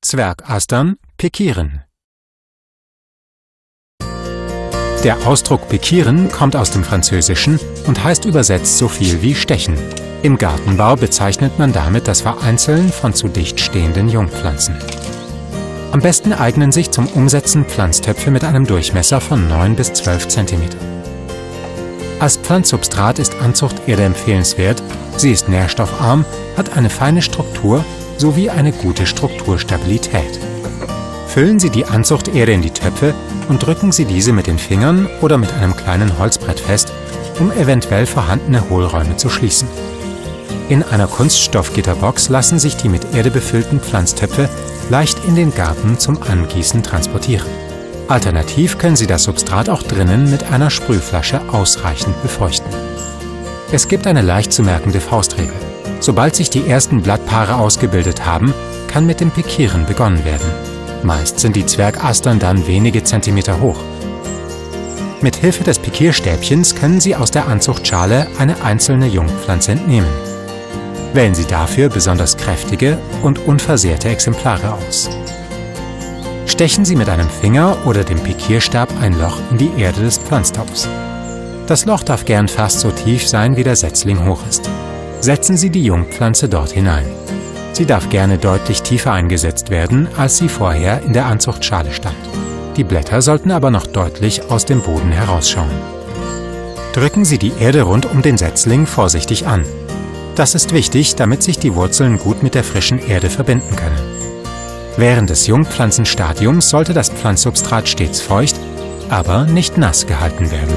Zwergastern pikieren. Der Ausdruck pikieren kommt aus dem Französischen und heißt übersetzt so viel wie stechen. Im Gartenbau bezeichnet man damit das Vereinzeln von zu dicht stehenden Jungpflanzen. Am besten eignen sich zum Umsetzen Pflanztöpfe mit einem Durchmesser von 9 bis 12 cm. Als Pflanzsubstrat ist Anzuchterde empfehlenswert, sie ist nährstoffarm, hat eine feine Struktur sowie eine gute Strukturstabilität. Füllen Sie die Anzuchterde in die Töpfe und drücken Sie diese mit den Fingern oder mit einem kleinen Holzbrett fest, um eventuell vorhandene Hohlräume zu schließen. In einer Kunststoffgitterbox lassen sich die mit Erde befüllten Pflanztöpfe leicht in den Garten zum Angießen transportieren. Alternativ können Sie das Substrat auch drinnen mit einer Sprühflasche ausreichend befeuchten. Es gibt eine leicht zu merkende Faustregel. Sobald sich die ersten Blattpaare ausgebildet haben, kann mit dem Pikieren begonnen werden. Meist sind die Zwergastern dann wenige Zentimeter hoch. Mit Hilfe des Pikierstäbchens können Sie aus der Anzuchtschale eine einzelne Jungpflanze entnehmen. Wählen Sie dafür besonders kräftige und unversehrte Exemplare aus. Stechen Sie mit einem Finger oder dem Pikierstab ein Loch in die Erde des Pflanztopfs. Das Loch darf gern fast so tief sein, wie der Setzling hoch ist. Setzen Sie die Jungpflanze dort hinein. Sie darf gerne deutlich tiefer eingesetzt werden, als sie vorher in der Anzuchtschale stand. Die Blätter sollten aber noch deutlich aus dem Boden herausschauen. Drücken Sie die Erde rund um den Setzling vorsichtig an. Das ist wichtig, damit sich die Wurzeln gut mit der frischen Erde verbinden können. Während des Jungpflanzenstadiums sollte das Pflanzsubstrat stets feucht, aber nicht nass gehalten werden.